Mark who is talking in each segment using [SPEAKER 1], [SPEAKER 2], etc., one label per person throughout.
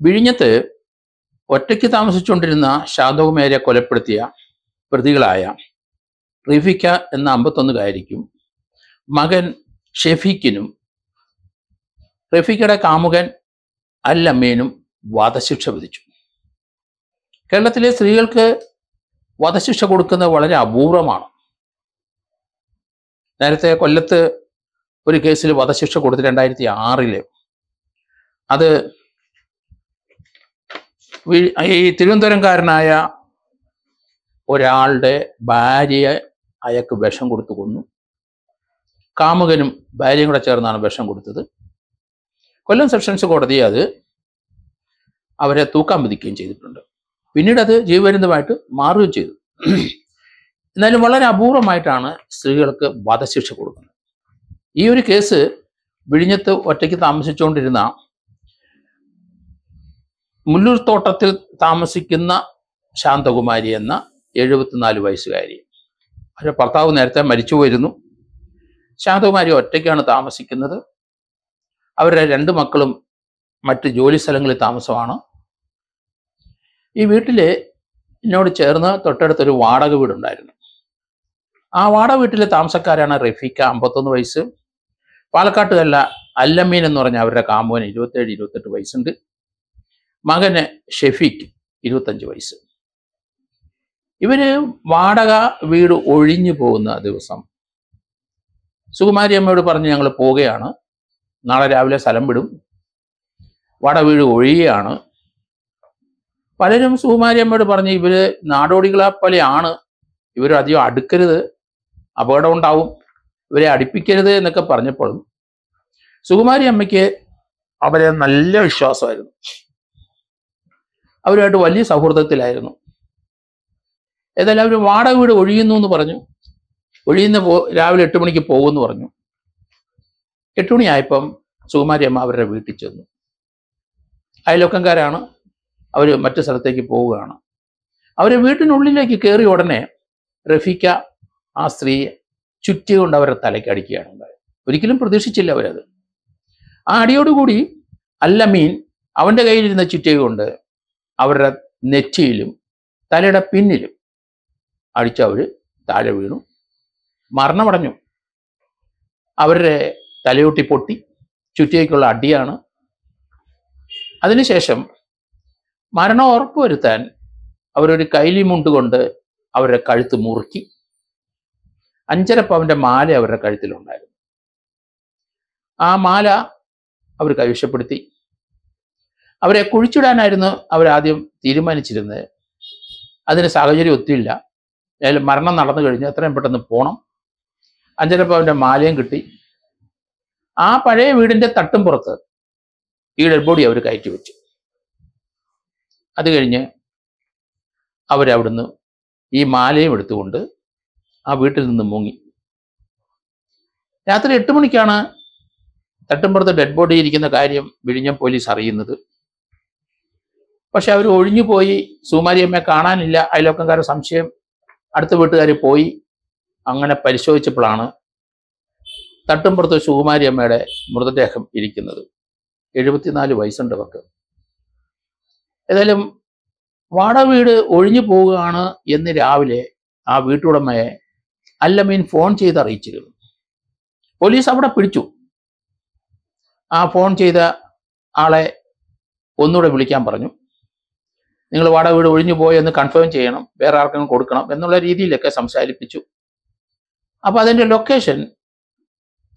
[SPEAKER 1] വിഴിഞ്ഞത്ത് ഒറ്റയ്ക്ക് താമസിച്ചുകൊണ്ടിരുന്ന ശാദവുമേരെ കൊലപ്പെടുത്തിയ പ്രതികളായ റിഫിക്ക എന്ന അമ്പത്തൊന്നുകാരിക്കും മകൻ ഷെഫീഖിനും റഫീഖയുടെ കാമുകൻ അൽ അമ്മീനും വധശിക്ഷ വിധിച്ചു. കേരളത്തിലെ സ്ത്രീകൾക്ക് വധശിക്ഷ കൊടുക്കുന്നത് വളരെ അപൂർവമാണ്. നേരത്തെ കൊല്ലത്ത് ഒരു കേസിൽ വധശിക്ഷ കൊടുത്ത് രണ്ടായിരത്തി ആറിൽ. അത് ഈ തിരുവനന്തപുരംകാരനായ ഒരാളുടെ ഭാര്യയെ അയാൾക്ക് വിഷം കൊടുത്തു കൊന്നു. കാമുകനും ഭാര്യയും കൂടെ ചേർന്നാണ് വിഷം കൊടുത്തത്. കൊല്ലം സെഷൻസ് കോടതി അത് അവരെ തൂക്കാൻ വിധിക്കുകയും ചെയ്തിട്ടുണ്ട്. പിന്നീട് അത് ജീവപര്യന്തമായിട്ട് മാറുകയും ചെയ്തു. എന്നാലും വളരെ അപൂർവമായിട്ടാണ് സ്ത്രീകൾക്ക് വധശിക്ഷ കൊടുക്കുന്നത്. ഈ ഒരു കേസ് വിഴിഞ്ഞത്ത് ഒറ്റയ്ക്ക് താമസിച്ചുകൊണ്ടിരുന്ന മുല്ലൂർ തോട്ടത്തിൽ താമസിക്കുന്ന ശാന്തകുമാരി എന്ന എഴുപത്തിനാല് വയസ്സുകാരി. അവരുടെ ഭർത്താവ് നേരത്തെ മരിച്ചു പോയിരുന്നു ശാന്തകുമാരി ഒറ്റയ്ക്കാണ് താമസിക്കുന്നത്. അവരുടെ രണ്ട് മക്കളും മറ്റ് ജോലി സ്ഥലങ്ങളിൽ താമസമാണ്. ഈ വീട്ടിൽ എന്നോട് ചേർന്ന് തൊട്ടടുത്തൊരു വാടക വീടുണ്ടായിരുന്നു. ആ വാടക വീട്ടിലെ താമസക്കാരാണ് റഫീഖ അമ്പത്തൊന്ന് വയസ്സ് പാലക്കാട്ടുകല്ല അല്ലമ്മീൻ എന്ന് പറഞ്ഞ അവരുടെ കാമുവന് ഇരുപത്തേഴ് ഇരുപത്തെട്ട് വയസ്സുണ്ട്. മകന് ഷെഫീഖ് ഇരുപത്തഞ്ച് വയസ്സ്. ഇവർ വാടക വീട് ഒഴിഞ്ഞു പോകുന്ന ദിവസം സുകുമാരി അമ്മയോട് പറഞ്ഞ് ഞങ്ങൾ പോവുകയാണ് നാളെ രാവിലെ സ്ഥലം വിടും. വാടക വീട് ഒഴിയുകയാണ്. പലരും സുകുമാരി അമ്മയോട് പറഞ്ഞ് ഇവർ നാടോടികളെ പോലെയാണ്. ഇവർ അധികം അടുക്കരുത്. അപകടം ഉണ്ടാവും. ഇവരെ അടുപ്പിക്കരുത് എന്നൊക്കെ പറഞ്ഞപ്പോഴും സുകുമാരി അമ്മയ്ക്ക് അവരെ നല്ല വിശ്വാസമായിരുന്നു. അവരുമായിട്ട് വലിയ സൗഹൃദത്തിലായിരുന്നു. ഏതായാലും അവർ വാടക വീട് ഒഴിയുന്നു എന്ന് പറഞ്ഞു. ഒഴിയുന്ന പോ രാവിലെ എട്ട് മണിക്ക് പോകുമെന്ന് പറഞ്ഞു. എട്ട് മണിയായപ്പം സുകുമാരി അമ്മ അവരുടെ വീട്ടിൽ ചെന്നു. അയൽവക്കംകാരാണ്. അവർ മറ്റു സ്ഥലത്തേക്ക് പോവുകയാണ്. അവർ വീട്ടിനുള്ളിലേക്ക് കയറി ഉടനെ റഫീക്ക ആ സ്ത്രീയെ ചുറ്റി കൊണ്ട് അവരുടെ തലയ്ക്ക് അടിക്കുകയാണ് ഉണ്ടായത്. ഒരിക്കലും പ്രതീക്ഷിച്ചില്ല അവരത്. ആ അടിയോടുകൂടി അല്ലമീൻ അവന്റെ കയ്യിലിരുന്ന ചുറ്റിക കൊണ്ട് അവരുടെ നെറ്റിയിലും തലയുടെ പിന്നിലും അടിച്ചവർ താഴെ വീണു. മരണമടഞ്ഞു. അവരുടെ തലയൊട്ടി പൊട്ടി. ചുറ്റിയേക്കുള്ള അടിയാണ്. അതിനുശേഷം മരണം ഉറപ്പുവരുത്താൻ അവരൊരു കൈലിമുണ്ട് മുണ്ടുകൊണ്ട് അവരുടെ കഴുത്ത് മുറുക്കി. അഞ്ചര പവന്റെ മാല അവരുടെ കഴുത്തിലുണ്ടായിരുന്നു. ആ മാല അവർ കൈവശപ്പെടുത്തി. അവരെ കുഴിച്ചിടാനായിരുന്നു അവരാദ്യം തീരുമാനിച്ചിരുന്നത്. അതിന് സാഹചര്യം ഒത്തില്ല അയാൾ മരണം നടന്നു കഴിഞ്ഞ് എത്രയും പെട്ടെന്ന് പോണം. അഞ്ചര പവന്റെ മാലയും കിട്ടി. ആ പഴയ വീടിന്റെ തട്ടും പുറത്ത് ഈ ഡെഡ് ബോഡി അവർ കയറ്റി വെച്ചു. അത് കഴിഞ്ഞ് അവരവിടുന്ന് ഈ മാലയും എടുത്തുകൊണ്ട് ആ വീട്ടിൽ നിന്ന് മുങ്ങി. രാത്രി എട്ട് മണിക്കാണ് തട്ടുംപുറത്ത് ഡെഡ് ബോഡി ഇരിക്കുന്ന കാര്യം വിഴിഞ്ഞം പോലീസ് അറിയുന്നത്. പക്ഷെ അവർ ഒഴിഞ്ഞു പോയി. സുമാരിയമ്മയെ കാണാനില്ല. അയൽവക്കംകാരുടെ സംശയം അടുത്ത വീട്ടുകാർ പോയി. അങ്ങനെ പരിശോധിച്ചപ്പോഴാണ് തട്ടുംപുറത്ത് സുകുമാരി അമ്മയുടെ മൃതദേഹം ഇരിക്കുന്നത്. എഴുപത്തിനാല് വയസ്സുണ്ട് അവർക്ക് ഏതായാലും വാടക വീട് ഒഴിഞ്ഞു പോവുകയാണ് എന്ന് രാവിലെ ആ വീട്ടുടമയെ അല്ലമീൻ ഫോൺ ചെയ്ത് അറിയിച്ചിരുന്നു. പോലീസ് അവിടെ പിടിച്ചു. ആ ഫോൺ ചെയ്ത ആളെ ഒന്നുകൂടെ വിളിക്കാൻ പറഞ്ഞു. നിങ്ങൾ വാടക വീട് ഒഴിഞ്ഞു പോയി എന്ന് കൺഫേം ചെയ്യണം. വേറെ ആർക്കെങ്കിലും കൊടുക്കണം എന്നുള്ള രീതിയിലൊക്കെ സംസാരിപ്പിച്ചു. അപ്പോൾ അതിന്റെ ലൊക്കേഷൻ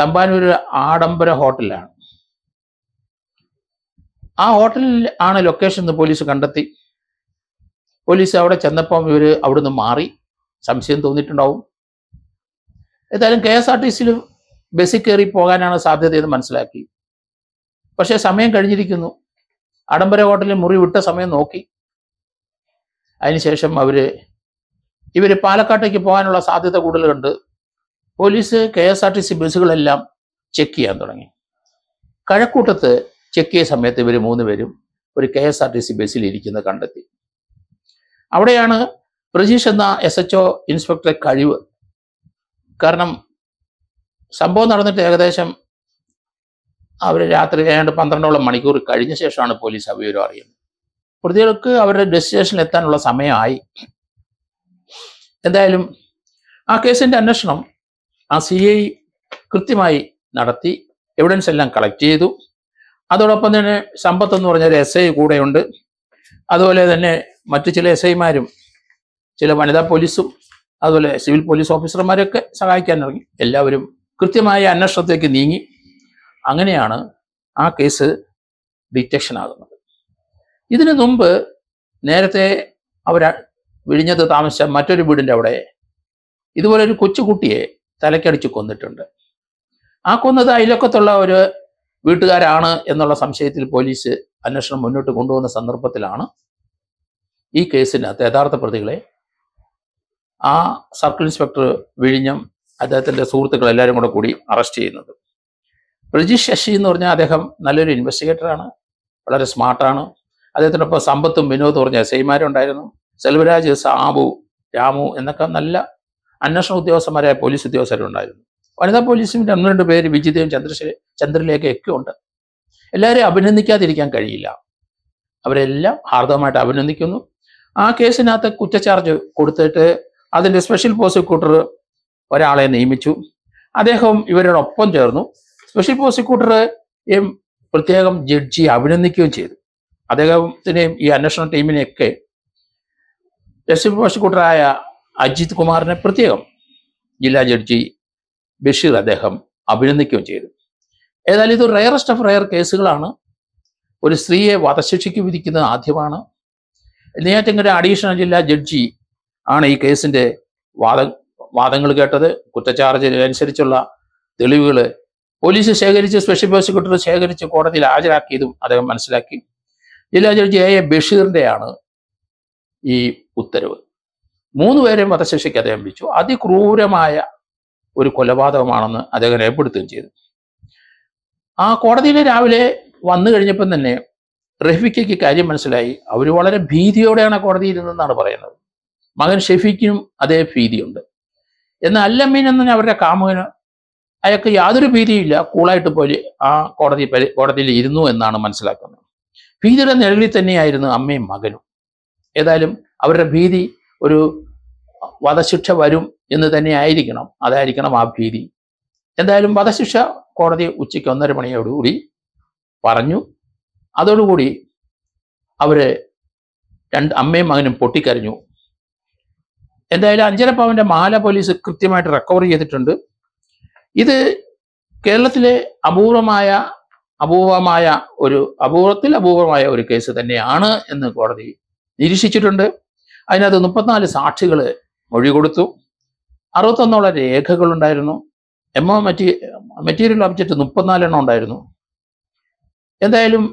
[SPEAKER 1] തമ്പാനൂർ ആഡംബര ഹോട്ടലിലാണ്. ആ ഹോട്ടലിൽ ആണ് ലൊക്കേഷൻ എന്ന് പോലീസ് കണ്ടെത്തി. പോലീസ് അവിടെ ചെന്നപ്പം ഇവർ അവിടുന്ന് മാറി. സംശയം തോന്നിയിട്ടുണ്ടാവും. ഏതായാലും കെ എസ് ആർ ടി സിയിൽ ബസ്സിൽ കയറി പോകാനാണ് സാധ്യതയെന്ന് മനസ്സിലാക്കി. പക്ഷേ സമയം കഴിഞ്ഞിരിക്കുന്നു. ആഡംബര ഹോട്ടലിൽ മുറി വിട്ട സമയം നോക്കി. അതിനുശേഷം അവർ ഇവർ പാലക്കാട്ടേക്ക് പോകാനുള്ള സാധ്യത കൂടുതൽ കണ്ട് police K S R T C ബസ്സുകളെല്ലാം check ചെയ്യാൻ തുടങ്ങി. കഴക്കൂട്ടത്ത് ചെക്ക് ചെയ്ത സമയത്ത് ഇവർ മൂന്ന് പേരും ഒരു K S R T C ബസ്സിൽ ഇരിക്കുന്നത് കണ്ടെത്തി. അവിടെയാണ് പ്രജീഷ് എന്ന എസ് എച്ച് ഒ ഇൻസ്പെക്ടറെ കഴിവ്. കാരണം സംഭവം നടന്നിട്ട് ഏകദേശം അവർ രാത്രി ഏതാണ്ട് പന്ത്രണ്ടോളം മണിക്കൂർ കഴിഞ്ഞ ശേഷമാണ് പോലീസ് അവിവരം വിവരം അറിയുന്നത്. പ്രതികൾക്ക് അവരുടെ ഡെസ്റ്റിനേഷനിൽ എത്താനുള്ള സമയമായി. എന്തായാലും ആ കേസിന്റെ അന്വേഷണം ആ സി ഐ കൃത്യമായി നടത്തി. എവിഡൻസ് എല്ലാം കളക്ട് ചെയ്തു. അതോടൊപ്പം തന്നെ സമ്പത്ത് എന്ന് പറഞ്ഞൊരു എസ് ഐ കൂടെയുണ്ട്. അതുപോലെ തന്നെ മറ്റു ചില എസ് ഐമാരും ചില വനിതാ പോലീസും അതുപോലെ സിവിൽ പോലീസ് ഓഫീസർമാരൊക്കെ സഹായിക്കാൻ ഇറങ്ങി. എല്ലാവരും കൃത്യമായ അന്വേഷണത്തേക്ക് നീങ്ങി. അങ്ങനെയാണ് ആ കേസ് ഡിറ്റക്ഷൻ ആകുന്നത്. ഇതിനു മുമ്പ് നേരത്തെ അവർ വിഴിഞ്ഞത്ത് താമസിച്ച മറ്റൊരു വീടിന്റെ അവിടെ ഇതുപോലെ ഒരു കൊച്ചുകുട്ടിയെ തലക്കടിച്ച് കൊന്നിട്ടുണ്ട്. ആ കൊന്നത് അയലൊക്കത്തുള്ള ഒരു വീട്ടുകാരാണ് എന്നുള്ള സംശയത്തിൽ പോലീസ് അന്വേഷണം മുന്നോട്ട് കൊണ്ടുപോകുന്ന സന്ദർഭത്തിലാണ് ഈ കേസിനകത്ത് യഥാർത്ഥ പ്രതികളെ ആ സർക്കിൾ ഇൻസ്പെക്ടർ വിഴിഞ്ഞം അദ്ദേഹത്തിന്റെ സുഹൃത്തുക്കൾ എല്ലാവരും കൂടെ കൂടി അറസ്റ്റ് ചെയ്യുന്നത്. ബ്രിജീഷ് ശശി എന്ന് പറഞ്ഞാൽ അദ്ദേഹം നല്ലൊരു ഇൻവെസ്റ്റിഗേറ്ററാണ് വളരെ സ്മാർട്ടാണ് അദ്ദേഹത്തിനൊപ്പം സമ്പത്തും വിനോദം പറഞ്ഞ സെയ്മാരുണ്ടായിരുന്നു സെൽവരാജ് സാബു രാമു എന്നൊക്കെ നല്ല അന്വേഷണ ഉദ്യോഗസ്ഥന്മാരായ പോലീസ് ഉദ്യോഗസ്ഥരുണ്ടായിരുന്നു. വനിതാ പോലീസും ഒന്ന് രണ്ട് പേര് വിജിതയും ചന്ദ്രശേ ചന്ദ്രലേഖയൊക്കെ ഉണ്ട്. എല്ലാവരെയും അഭിനന്ദിക്കാതിരിക്കാൻ കഴിയില്ല. അവരെല്ലാം ഹാർദവമായിട്ട് അഭിനന്ദിക്കുന്നു. ആ കേസിനകത്ത് കുറ്റച്ചാർജ് കൊടുത്തിട്ട് അതിന്റെ സ്പെഷ്യൽ പ്രോസിക്യൂട്ടർ ഒരാളെ നിയമിച്ചു. അദ്ദേഹം ഇവരോടൊപ്പം ചേർന്നു. സ്പെഷ്യൽ പ്രോസിക്യൂട്ടറെയും പ്രത്യേകം ജഡ്ജി അഭിനന്ദിക്കുകയും ചെയ്തു. അദ്ദേഹത്തിനെയും ഈ അന്വേഷണ ടീമിനെയൊക്കെ സ്പെഷ്യൽ പ്രോസിക്യൂട്ടറായ അജിത് കുമാറിനെ പ്രത്യേകം ജില്ലാ ജഡ്ജി ബഷീർ അദ്ദേഹം അഭിനന്ദിക്കുകയും ചെയ്തു. ഏതായാലും ഇത് റയറസ്റ്റ് ഓഫ് റയർ കേസുകളാണ്. ഒരു സ്ത്രീയെ വധശിക്ഷയ്ക്ക് വിധിക്കുന്നത് ആദ്യമാണ്. നെയ്യാറ്റിങ്ങര അഡീഷണൽ ജില്ലാ ജഡ്ജി ആണ് ഈ കേസിന്റെ വാദ വാദങ്ങൾ കേട്ടത്. കുറ്റച്ചാർജിനനുസരിച്ചുള്ള തെളിവുകൾ പോലീസ് ശേഖരിച്ച് സ്പെഷ്യൽ പ്രോസിക്യൂട്ടർ ശേഖരിച്ച് കോടതിയിൽ ഹാജരാക്കിയതും അദ്ദേഹം മനസ്സിലാക്കി. ജില്ലാ ജഡ്ജി എ എ ബഷീറിന്റെയാണ് ഈ ഉത്തരവ്. മൂന്ന് പേരെയും വധശിക്ഷയ്ക്ക് അദ്ദേഹം വിളിച്ചു. അതിക്രൂരമായ ഒരു കൊലപാതകമാണെന്ന് അദ്ദേഹം രേഖപ്പെടുത്തുകയും ചെയ്തു. ആ കോടതിയിൽ രാവിലെ വന്നു കഴിഞ്ഞപ്പം തന്നെ റഫീഖയ്ക്ക് കാര്യം മനസ്സിലായി. അവർ വളരെ ഭീതിയോടെയാണ് കോടതിയിൽ ഇരുന്നെന്നാണ് പറയുന്നത്. മകൻ ഷെഫീഖിനും അതേ ഭീതിയുണ്ട്. എന്നാൽ അല്ലമ്മീൻ എന്ന അവരുടെ കാമുകന് അയാൾക്ക് യാതൊരു ഭീതിയില്ല കൂളായിട്ട് പോലെ ആ കോടതി കോടതിയിൽ ഇരുന്നു എന്നാണ് മനസ്സിലാക്കുന്നത്. ഭീതിയുടെ നിഴലിൽ തന്നെയായിരുന്നു അമ്മയും മകനും. ഏതായാലും അവരുടെ ഭീതി ഒരു വധശിക്ഷ വരും എന്ന് തന്നെ ആയിരിക്കണം. അതായിരിക്കണം ആ ഭീതി. എന്തായാലും വധശിക്ഷ കോടതി ഉച്ചയ്ക്ക് ഒന്നര മണിയോടുകൂടി പറഞ്ഞു. അതോടുകൂടി അവർ രണ്ട് അമ്മയും മകനും പൊട്ടിക്കരഞ്ഞു. എന്തായാലും അഞ്ചര മാല പോലീസ് കൃത്യമായിട്ട് റെക്കവർ ചെയ്തിട്ടുണ്ട്. ഇത് കേരളത്തിലെ അപൂർവമായ അപൂർവമായ ഒരു അപൂർവത്തിൽ അപൂർവമായ ഒരു കേസ് തന്നെയാണ് എന്ന് കോടതി നിരീക്ഷിച്ചിട്ടുണ്ട്. അതിനകത്ത് മുപ്പത്തിനാല് സാക്ഷികൾ മൊഴി കൊടുത്തു. അറുപത്തൊന്നോളം രേഖകളുണ്ടായിരുന്നു. എം ഒ മെറ്റീ മെറ്റീരിയൽ ഒബ്ജക്റ്റ് മുപ്പത്തിനാലെണ്ണം ഉണ്ടായിരുന്നു. എന്തായാലും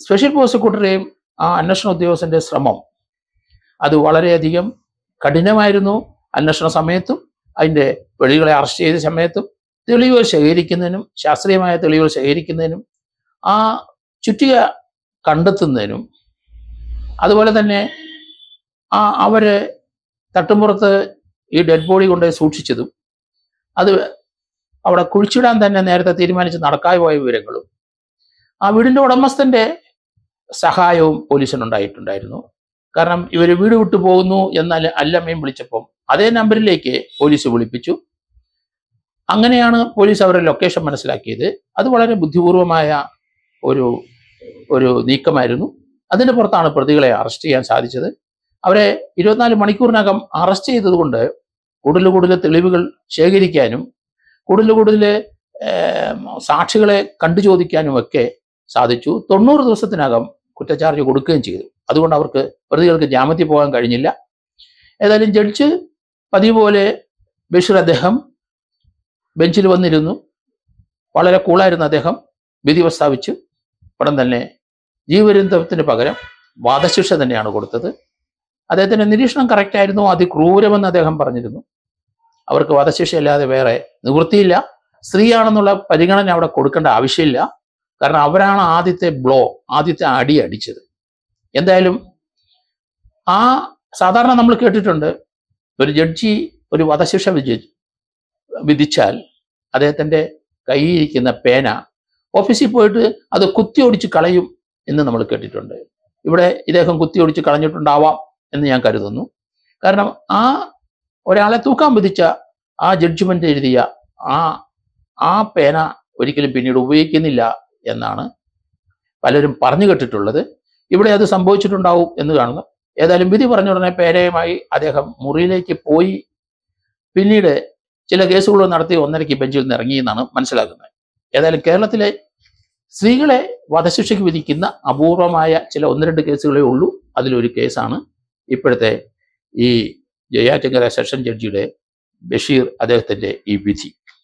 [SPEAKER 1] സ്പെഷ്യൽ പ്രോസിക്യൂട്ടറെയും ആ അന്വേഷണ ഉദ്യോഗസ്ഥന്റെ ശ്രമം അത് വളരെയധികം കഠിനമായിരുന്നു. അന്വേഷണ സമയത്തും അതിന്റെ വെളികളെ അറസ്റ്റ് ചെയ്ത സമയത്തും തെളിവുകൾ ശേഖരിക്കുന്നതിനും ശാസ്ത്രീയമായ തെളിവുകൾ ശേഖരിക്കുന്നതിനും ആ ചുറ്റിക കണ്ടെത്തുന്നതിനും അതുപോലെ തന്നെ ആ അവരെ തട്ടുമ്പുറത്ത് ഈ ഡെഡ് ബോഡി കൊണ്ട് സൂക്ഷിച്ചതും അത് അവിടെ കുഴിച്ചിടാൻ തന്നെ നേരത്തെ തീരുമാനിച്ച് നടക്കാതെ പോയ വിവരങ്ങളും ആ വീടിന്റെ ഉടമസ്ഥന്റെ സഹായവും പോലീസിനുണ്ടായിട്ടുണ്ടായിരുന്നു. കാരണം ഇവർ വീട് വിട്ടു പോകുന്നു എന്നാൽ അല്ലമ്മയും വിളിച്ചപ്പം അതേ നമ്പറിലേക്ക് പോലീസ് വിളിപ്പിച്ചു. അങ്ങനെയാണ് പോലീസ് അവരുടെ ലൊക്കേഷൻ മനസ്സിലാക്കിയത്. അത് വളരെ ബുദ്ധിപൂർവമായ ഒരു ഒരു നീക്കമായിരുന്നു. അതിന്റെ പുറത്താണ് പ്രതികളെ അറസ്റ്റ് ചെയ്യാൻ സാധിച്ചത്. അവരെ ഇരുപത്തിനാല് മണിക്കൂറിനകം അറസ്റ്റ് ചെയ്തതുകൊണ്ട് കൂടുതൽ കൂടുതൽ തെളിവുകൾ ശേഖരിക്കാനും കൂടുതൽ കൂടുതൽ സാക്ഷികളെ കണ്ടു ചോദിക്കാനും ഒക്കെ സാധിച്ചു. തൊണ്ണൂറ് ദിവസത്തിനകം കുറ്റച്ചാർജ് കൊടുക്കുകയും ചെയ്തു. അതുകൊണ്ട് അവർക്ക് പ്രതികൾക്ക് ജാമ്യത്തിൽ പോകാൻ കഴിഞ്ഞില്ല. ഏതായാലും ജഡ്ജ് പതിവ് പോലെ ബഷീർ അദ്ദേഹം ബെഞ്ചിൽ വന്നിരുന്നു. വളരെ കൂളായിരുന്നു അദ്ദേഹം. വിധി പ്രസ്താവിച്ചു. ഉടൻ തന്നെ ജീവപര്യന്തത്തിന് പകരം വാദശിക്ഷ തന്നെയാണ് കൊടുത്തത്. അദ്ദേഹത്തിന്റെ നിരീക്ഷണം കറക്റ്റ് ആയിരുന്നു. അതിക്രൂരമെന്ന് അദ്ദേഹം പറഞ്ഞിരുന്നു. അവർക്ക് വധശിക്ഷയല്ലാതെ വേറെ നിവൃത്തിയില്ല. സ്ത്രീയാണെന്നുള്ള പരിഗണന അവിടെ കൊടുക്കേണ്ട ആവശ്യമില്ല. കാരണം അവരാണ് ആദ്യത്തെ ബ്ലോ ആദ്യത്തെ അടി അടിച്ചത്. എന്തായാലും ആ സാധാരണ നമ്മൾ കേട്ടിട്ടുണ്ട്. ഒരു ജഡ്ജി ഒരു വധശിക്ഷ വിധി വിധിച്ചാൽ അദ്ദേഹത്തിന്റെ കയ്യിരിക്കുന്ന പേന ഓഫീസിൽ പോയിട്ട് അത് കുത്തിയൊടിച്ച് കളയും എന്ന് നമ്മൾ കേട്ടിട്ടുണ്ട്. ഇവിടെ ഇദ്ദേഹം കുത്തി കുത്തിയൊടിച്ച് കളഞ്ഞിട്ടുണ്ടാവാം എന്ന് ഞാൻ കരുതുന്നു. കാരണം ആ ഒരാളെ തൂക്കാൻ വിധിച്ച ആ ജഡ്ജ്മെന്റ് എഴുതിയ ആ ആ പേന ഒരിക്കലും പിന്നീട് ഉപയോഗിക്കുന്നില്ല എന്നാണ് പലരും പറഞ്ഞു കേട്ടിട്ടുള്ളത്. ഇവിടെ അത് സംഭവിച്ചിട്ടുണ്ടാവും എന്ന് കാണുന്നു. ഏതായാലും വിധി പറഞ്ഞ ഉടനെ പേരയുമായി അദ്ദേഹം മുറിയിലേക്ക് പോയി. പിന്നീട് ചില കേസുകൾ നടത്തി ഒന്നരയ്ക്ക് ബെഞ്ചിൽ നിന്ന് ഇറങ്ങി എന്നാണ് മനസ്സിലാക്കുന്നത് ഏതായാലും കേരളത്തിലെ സ്ത്രീകളെ വധശിക്ഷയ്ക്ക് വിധിക്കുന്ന അപൂർവമായ ചില ഒന്ന് രണ്ട് കേസുകളേ ഉള്ളൂ. അതിലൊരു കേസാണ് ഇപ്പോഴത്തെ ഈ ജയാറ്റങ്കര സെഷൻ ജഡ്ജിയുടെ ബഷീർ അദ്ദേഹത്തിന്റെ ഈ വിധി.